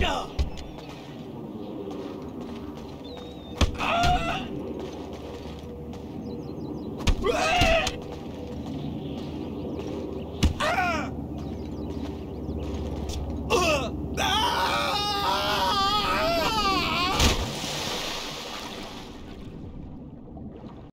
go!